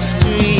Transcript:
street.